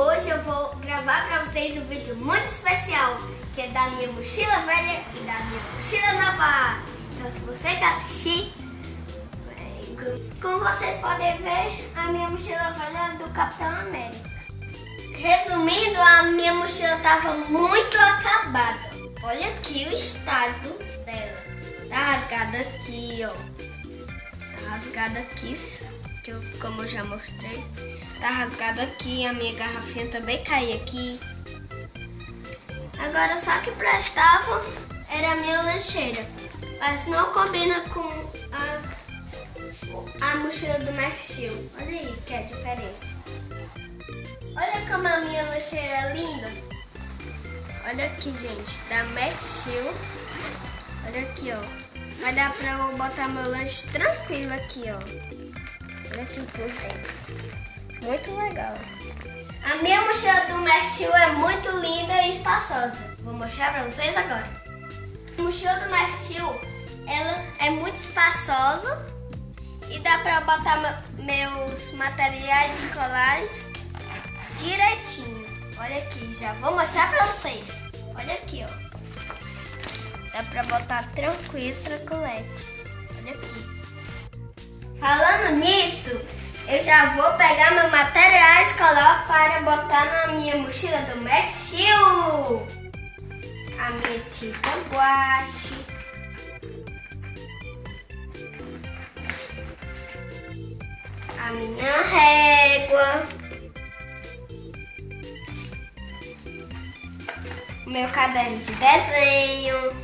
Hoje eu vou gravar para vocês um vídeo muito especial, que é da minha mochila velha e da minha mochila nova. Então se você quer assistir, como vocês podem ver, a minha mochila velha é do Capitão América. Resumindo, a minha mochila estava muito acabada. Olha aqui o estado dela. Tá rasgada aqui, ó. Tá rasgada aqui, que eu, como eu já mostrei. Tá rasgada aqui, a minha garrafinha também caiu aqui. Agora só que prestava era a minha lancheira. Mas não combina com a, a mochila do Max. Olha aí que é a diferença. Olha como a minha lancheira é linda. Olha aqui, gente, da Max. Olha aqui, ó. Vai dar pra eu botar meu lanche tranquilo aqui, ó. Dentro. Muito legal. A minha mochila do Max Steel é muito linda e espaçosa. Vou mostrar pra vocês agora. A mochila do Max Steel, ela é muito espaçosa e dá eu botar meus materiais escolares direitinho. Olha aqui, já vou mostrar pra vocês. Olha aqui, ó. Dá pra botar tranquilo, tranquilex. Olha aqui. Falando nisso, eu já vou pegar meu material escolar para botar na minha mochila do Max. A minha tinta guache. A minha régua. meu caderno de desenho.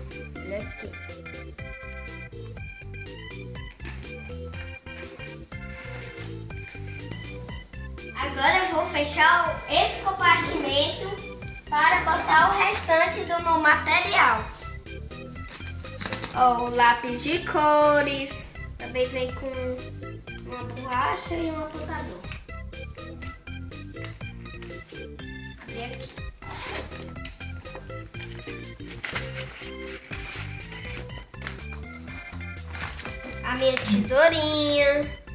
Agora vou fechar esse compartimento para botar o restante do meu material. Ó, o lápis de cores. Também vem com uma borracha e um apontador. Abri aqui. a minha tesourinha.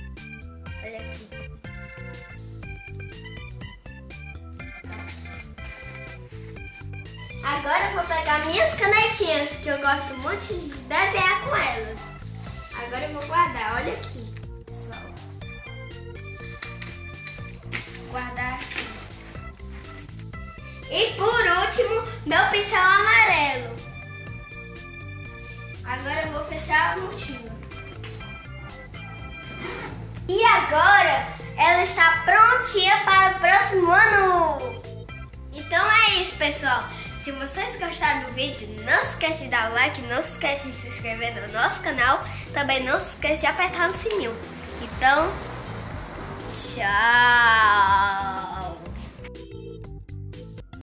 Agora eu vou pegar minhas canetinhas, que eu gosto muito de desenhar com elas. Agora eu vou guardar, olha aqui, pessoal. Guardar aqui. E por último, meu pincel amarelo. Agora eu vou fechar a mochila. E agora ela está prontinha para o próximo ano. Então é isso, pessoal. Se vocês gostaram do vídeo, não se esqueça de dar o like, não se esqueça de se inscrever no nosso canal. Também não se esqueça de apertar no sininho. Então, tchau!